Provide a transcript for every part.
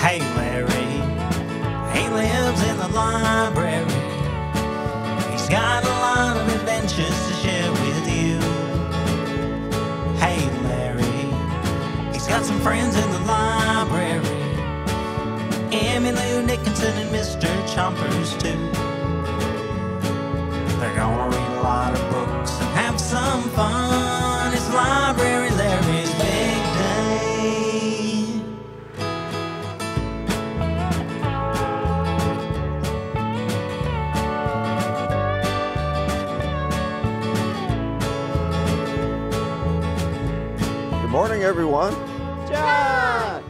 Hey Larry, he lives in the library. He's got a lot of adventures to share with you. Hey Larry, he's got some friends in the library. Emmy Lou Dickinson and Mr. Chompers too. They're gonna read a lot of books and have some fun. Morning, everyone. John,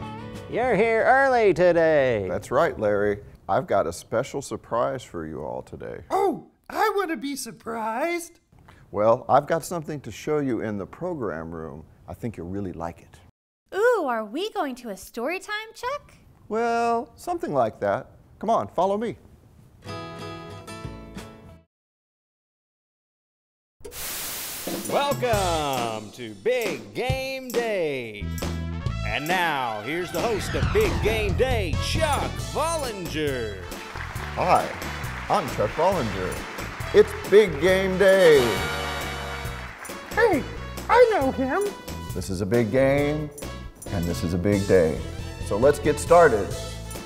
you're here early today. That's right, Larry. I've got a special surprise for you all today. Oh, I want to be surprised. Well, I've got something to show you in the program room. I think you'll really like it. Ooh, are we going to a story time, Chuck? Well, something like that. Come on, follow me. Welcome to Big Game Day. And now, here's the host of Big Game Day, Chuck Vollinger. Hi, I'm Chuck Bollinger. It's Big Game Day. Hey, I know him. This is a big game, and this is a big day. So let's get started.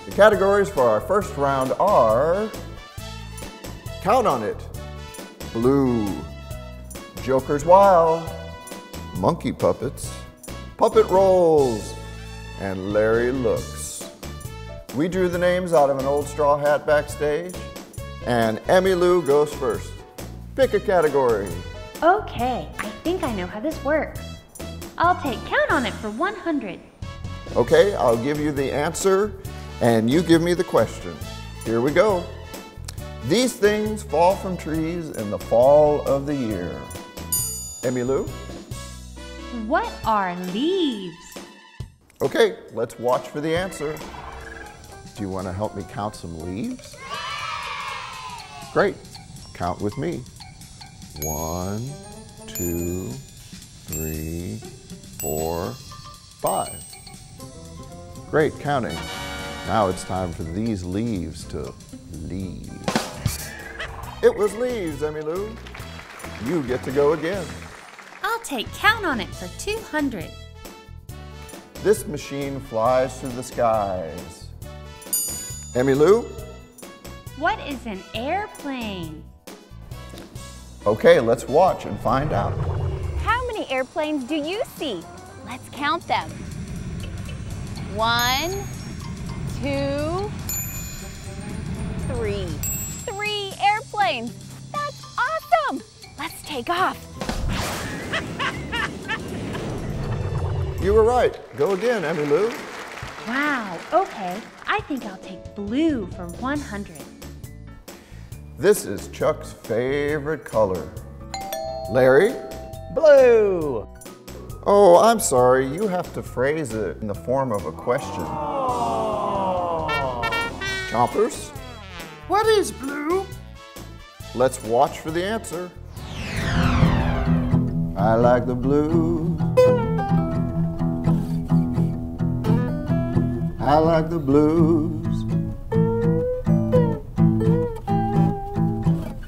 The categories for our first round are Count on It, Blue, Joker's Wild, Monkey Puppets, Puppet Rolls, and Larry Looks. We drew the names out of an old straw hat backstage, and Emmy Lou goes first. Pick a category. Okay, I think I know how this works. I'll take count on it for 100. Okay, I'll give you the answer and you give me the question. Here we go. These things fall from trees in the fall of the year. Emmy Lou? What are leaves? Okay, let's watch for the answer. Do you want to help me count some leaves? Great. Count with me. One, two, three, four, five. Great counting. Now it's time for these leaves to leave. It was leaves, Emmy Lou. You get to go again. I'll take count on it for 200. This machine flies through the skies. Emmy Lou? What is an airplane? Okay, let's watch and find out. How many airplanes do you see? Let's count them. One, two, three. Three airplanes. That's awesome. Let's take off. You were right. Go again, Emmy Lou. Wow, okay. I think I'll take blue for 100. This is Chuck's favorite color. Larry? Blue. Oh, I'm sorry. You have to phrase it in the form of a question. Chompers? What is blue? Let's watch for the answer. I like the blue. I like the blues.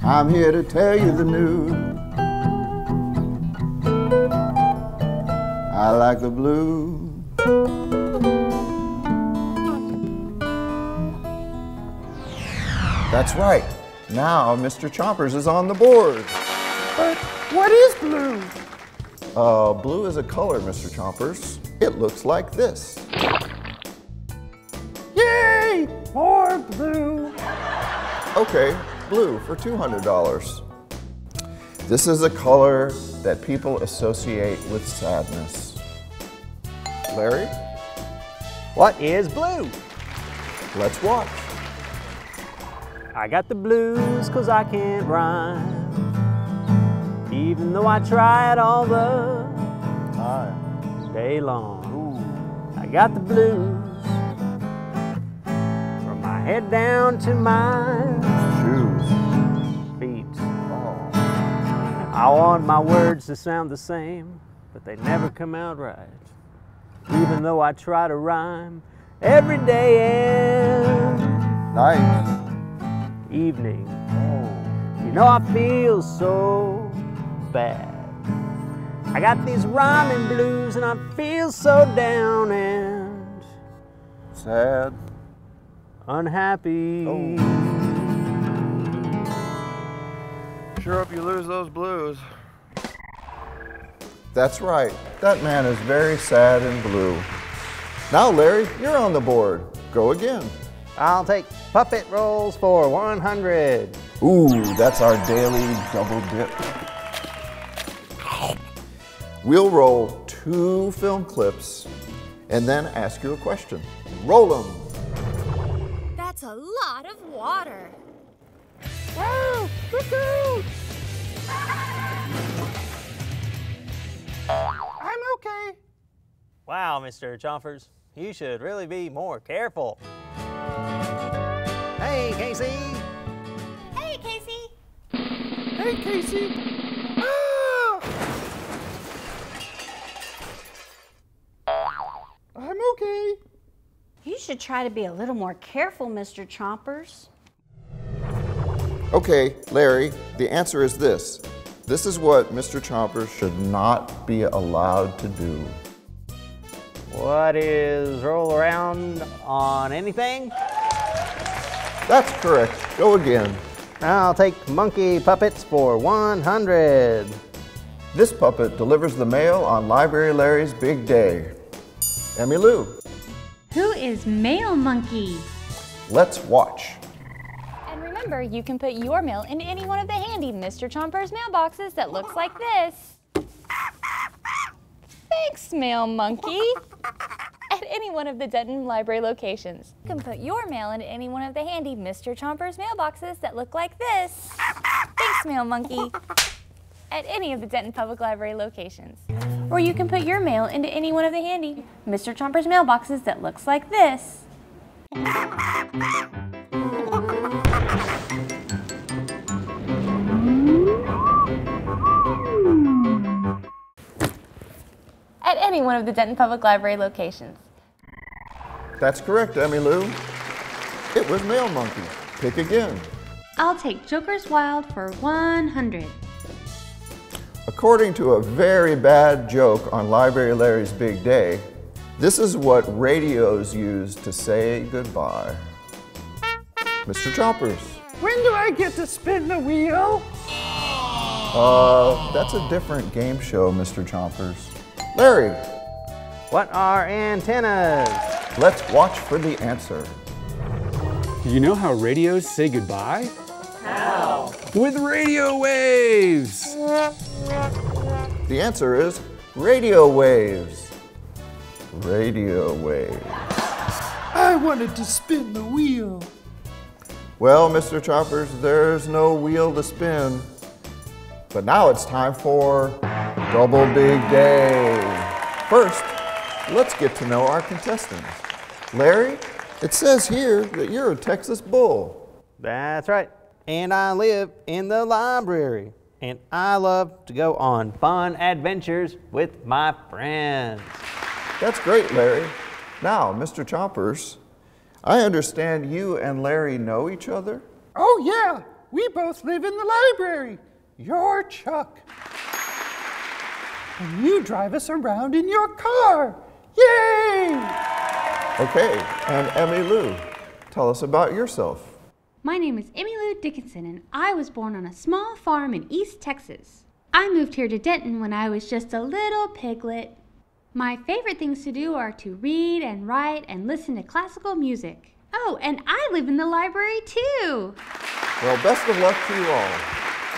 I'm here to tell you the news. I like the blues. That's right. Now Mr. Chompers is on the board. But what is blue? Uh, blue is a color, Mr. Chompers. It looks like this. Yay! More blue. Okay, blue for $200. This is a color that people associate with sadness. Larry, What is blue? let's watch. I got the blues cause I can't rhyme. Though I try it all the Time. day long. I got the blues. From my head down to my Shoes. feet. Oh. I want my words to sound the same, but they never come out right. Even though I try to rhyme, every day and Night. evening. Oh. You know I feel so bad. I got these rhyming blues and I feel so down and Sad. unhappy. Oh. Sure hope you lose those blues. That's right. That man is very sad and blue. Now, Larry, you're on the board. Go again. I'll take puppet rolls for 100. Ooh, that's our daily double dip. We'll roll two film clips and then ask you a question. Roll them. That's a lot of water. Wow! Woohoo! I'm okay. Wow, Mr. Chompers, you should really be more careful. Hey, Casey. Hey, Casey. Hey, Casey. Okay. You should try to be a little more careful, Mr. Chompers. Okay, Larry, the answer is this. This is what Mr. Chomper should not be allowed to do. What is roll around on anything? That's correct. Go again. I'll take monkey puppets for 100. This puppet delivers the mail on Library Larry's big day. Emmy Lou, Who is Mail Monkey? let's watch. And remember, you can put your mail in any one of the handy Mr. Chompers mailboxes that looks like this. Thanks, Mail Monkey. At any one of the Denton Library locations. You can put your mail in any one of the handy Mr. Chompers mailboxes that look like this. Thanks, Mail Monkey. At any of the Denton Public Library locations. Or you can put your mail into any one of the handy Mr. Chompers mailboxes that looks like this. At any one of the Denton Public Library locations. That's correct, Emmy Lou. It was Mail Monkey. Pick again. I'll take Joker's Wild for 100. According to a very bad joke on Library Larry's Big Day, this is what radios use to say goodbye. Mr. Chompers. When do I get to spin the wheel? Uh, that's a different game show, Mr. Chompers. Larry, What are antennas? let's watch for the answer. Do you know how radios say goodbye? How? With radio waves! The answer is radio waves. Radio waves. I wanted to spin the wheel. Well, Mr. Chompers, there's no wheel to spin. But now it's time for Double Big Day. First, let's get to know our contestants. Larry, it says here that you're a Texas Bull. That's right. And I live in the library. And I love to go on fun adventures with my friends. That's great, Larry. Now, Mr. Chompers, I understand you and Larry know each other? Oh, yeah, we both live in the library. You're Chuck. And you drive us around in your car. Yay! Okay, and Emmy Lou, tell us about yourself. My name is Lou Dickinson, and I was born on a small farm in East Texas. I moved here to Denton when I was just a little piglet. My favorite things to do are to read and write and listen to classical music. Oh, and I live in the library too. Well, best of luck to you all.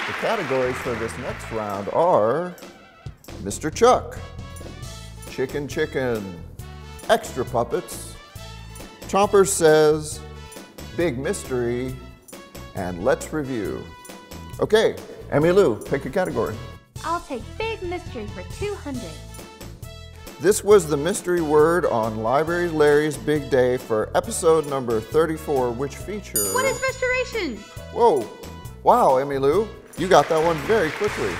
The categories for this next round are Mr. Chuck, Chicken Chicken, Extra Puppets, Chomper Says, Big Mystery, and Let's Review. Okay, Emmy Lou, pick a category. I'll take Big Mystery for 200. This was the mystery word on Library Larry's Big Day for episode number 34, which featured. What is restoration? Whoa! Wow, Emmy Lou, you got that one very quickly.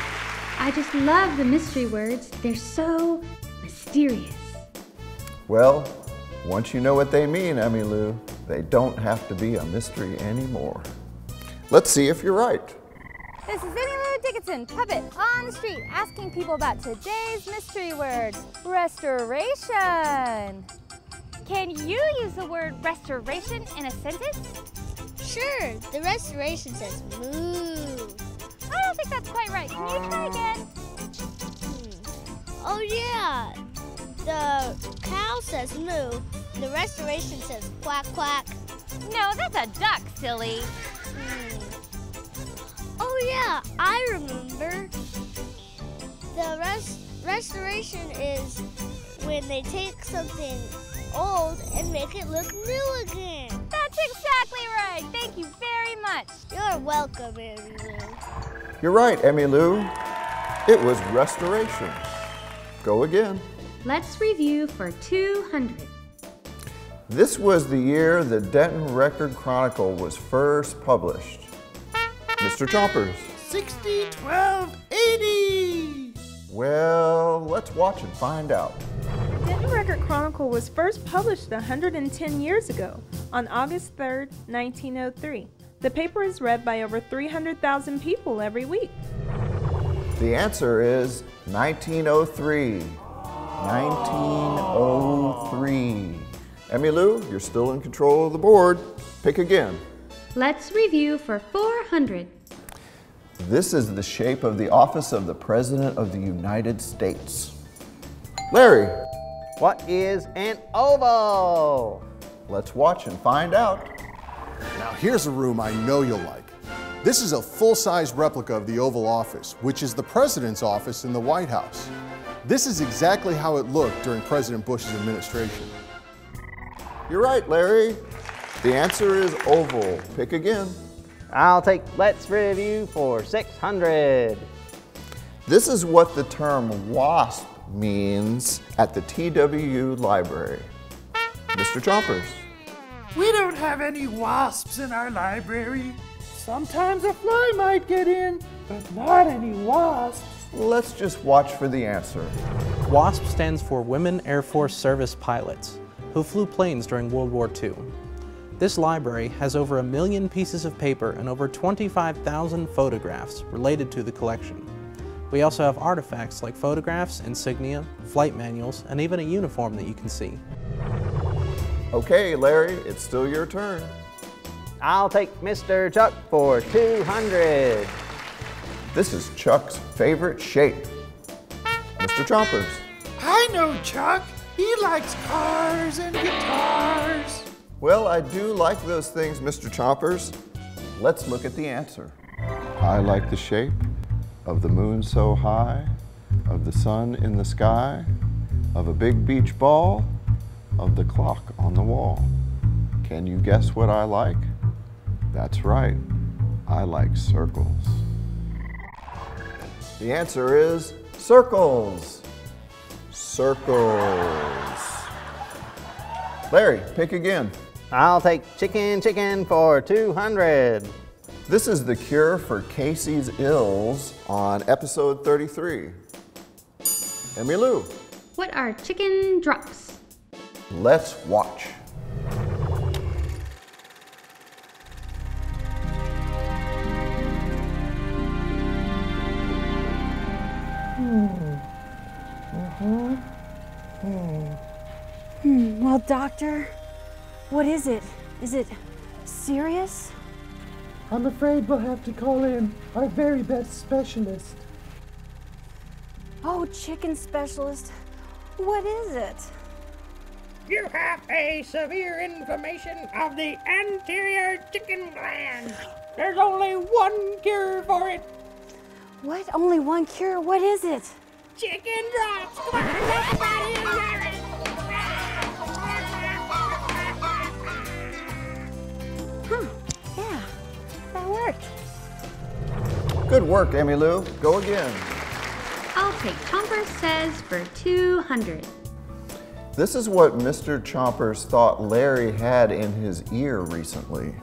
I just love the mystery words. They're so mysterious. Well, Once you know what they mean, Emmylou, they don't have to be a mystery anymore. Let's see if you're right. This is Emmylou Dickinson, puppet on the street, asking people about today's mystery word, restoration. Can you use the word restoration in a sentence? Sure, the restoration says move. I don't think that's quite right. Can you try again? Hmm. Oh yeah, the cow says moo. The restoration says quack quack. No, that's a duck, silly. Hmm. Oh yeah, I remember. The rest restoration is when they take something old and make it look new again. That's exactly right. Thank you very much. You're welcome, Emmy Lou. You're right, Emmy Lou. It was restoration. Go again. Let's review for 200. This was the year the Denton Record Chronicle was first published. Mr. Chompers. 60, 12, 80. Well, let's watch and find out. The Denton Record Chronicle was first published 110 years ago, on August 3, 1903. The paper is read by over 300,000 people every week. The answer is 1903. 1903. Emmylou, you're still in control of the board. Pick again. Let's review for 400. This is the shape of the office of the President of the United States. Larry. What is an oval? Let's watch and find out. Now here's a room I know you'll like. This is a full-size replica of the Oval Office, which is the President's office in the White House. This is exactly how it looked during President Bush's administration. You're right, Larry. The answer is oval. Pick again. I'll take let's review for 600. This is what the term WASP means at the TWU library. Mr. Chompers. We don't have any wasps in our library. Sometimes a fly might get in, but not any wasps. Let's just watch for the answer. WASP stands for Women Air Force Service Pilots, who flew planes during World War II. This library has over a million pieces of paper and over 25,000 photographs related to the collection. We also have artifacts like photographs, insignia, flight manuals, and even a uniform that you can see. Okay, Larry, it's still your turn. I'll take Mr. Chuck for 200. This is Chuck's favorite shape. Mr. Chompers. I know Chuck. He likes cars and guitars. Well, I do like those things, Mr. Chompers. Let's look at the answer. I like the shape of the moon so high, of the sun in the sky, of a big beach ball, of the clock on the wall. Can you guess what I like? That's right, I like circles. The answer is circles. Circles. Larry, pick again. I'll take chicken chicken for 200. This is the cure for Casey's ills on episode 33. Emmy Lou. What are chicken drops? let's watch. Hmm, Mm-hmm. Mm-hmm. well, doctor, what is it? Is it serious? I'm afraid we'll have to call in our very best specialist. Oh, chicken specialist, what is it? You have a severe inflammation of the anterior chicken gland. There's only one cure for it. What? Only one cure? What is it? Chicken drops. Come on, everybody in there. Huh, yeah, that worked. Good work, Emmylou. Go again. I'll take Chomper Says for 200. This is what Mr. Chompers thought Larry had in his ear recently.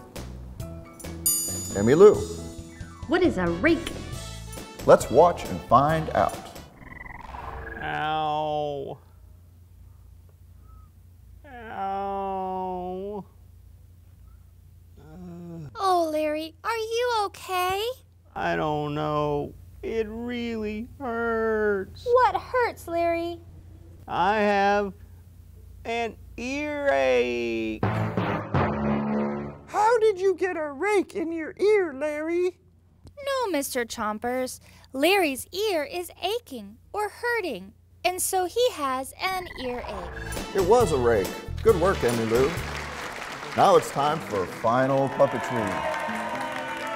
Emmy Lou. What is a rake? let's watch and find out. Are you okay? I don't know. It really hurts. What hurts, Larry? I have an earache. How did you get a rake in your ear, Larry? No, Mr. Chompers. Larry's ear is aching or hurting, and so he has an earache. It was a rake. Good work, Emmy Lou. Now it's time for final puppetry.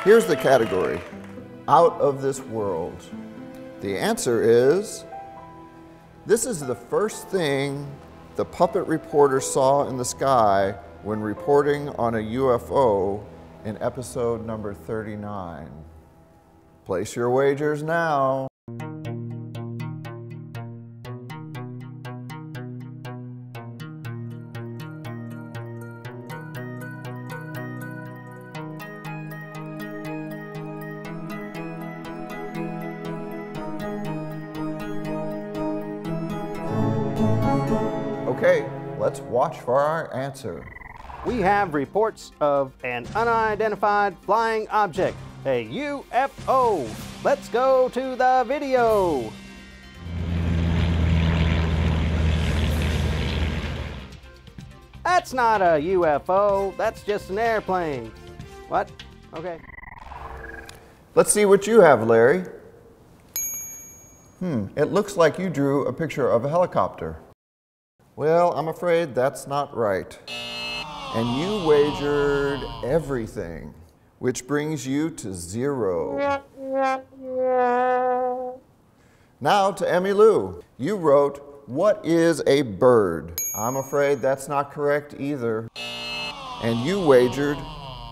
Here's the category Out of This World. The answer is this is the first thing the puppet reporter saw in the sky when reporting on a UFO in episode number 39. Place your wagers now. Let's watch for our answer. We have reports of an unidentified flying object, a UFO. Let's go to the video. That's not a UFO, that's just an airplane. What? Okay. Let's see what you have, Larry. Hmm, it looks like you drew a picture of a helicopter. Well, I'm afraid that's not right. And you wagered everything, which brings you to zero. Now to Emmy Lou. You wrote, What is a bird? I'm afraid that's not correct either. And you wagered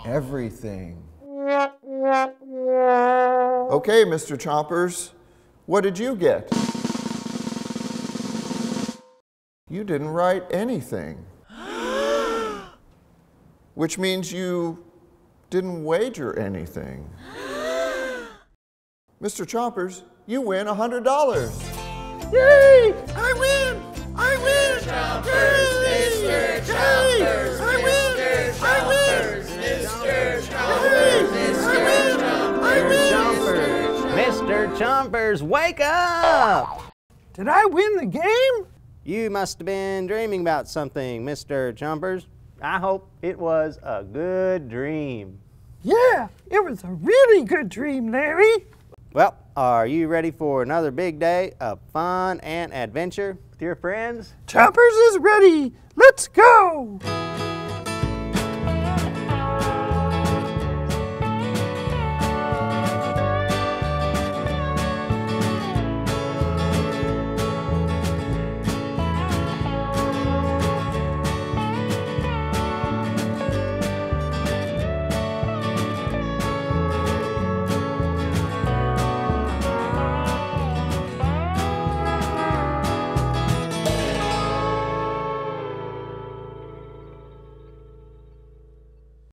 everything. Okay, Mr. Chompers, what did you get? You didn't write anything. Which means you didn't wager anything. Mr. Chompers, you win $100. Yay! I win! I win! Chompers, Mr. Chompers, I win! I win! Mr. Mr. Chompers, Mr. Chompers, wake up! Did I win the game? You must have been dreaming about something, Mr. Chompers. I hope it was a good dream. Yeah, it was a really good dream, Larry. Well, are you ready for another big day of fun and adventure with your friends? Chompers is ready. Let's go.